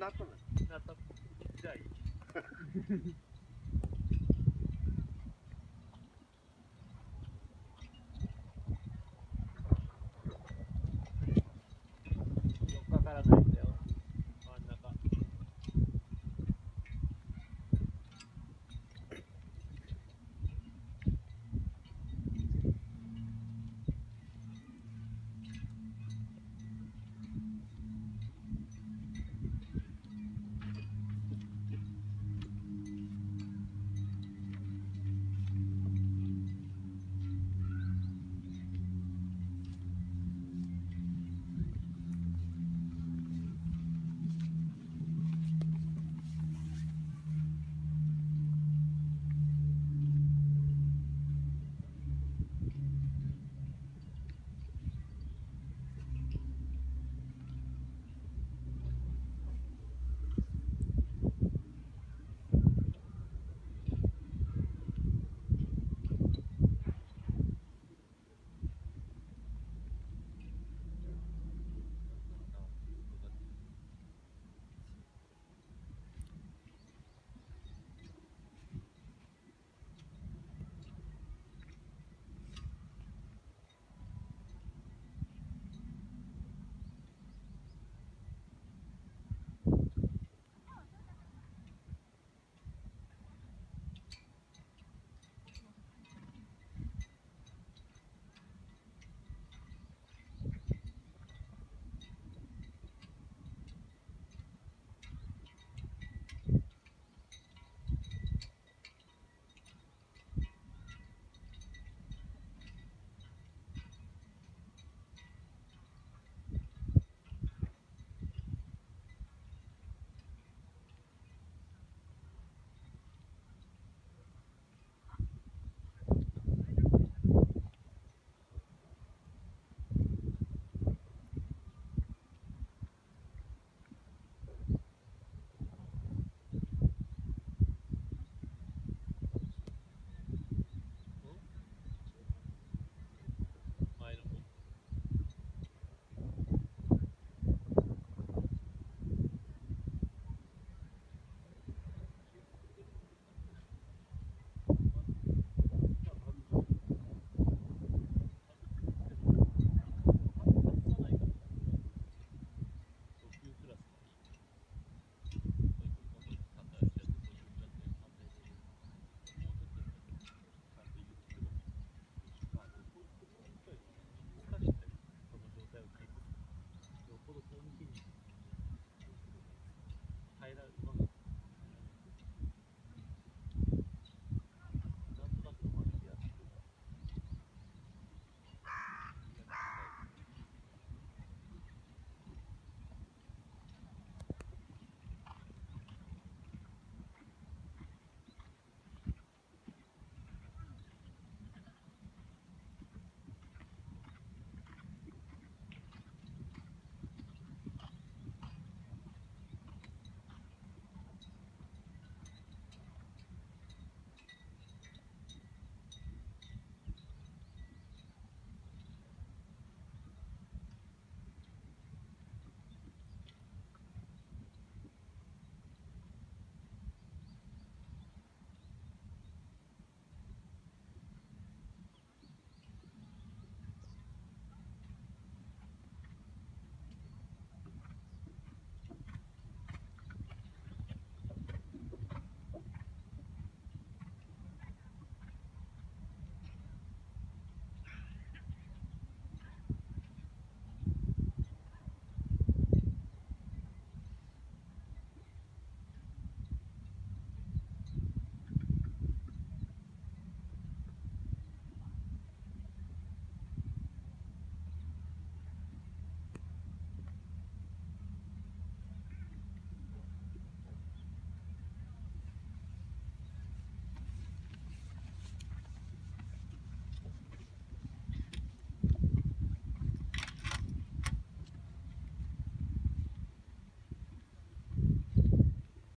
Na to No to daj.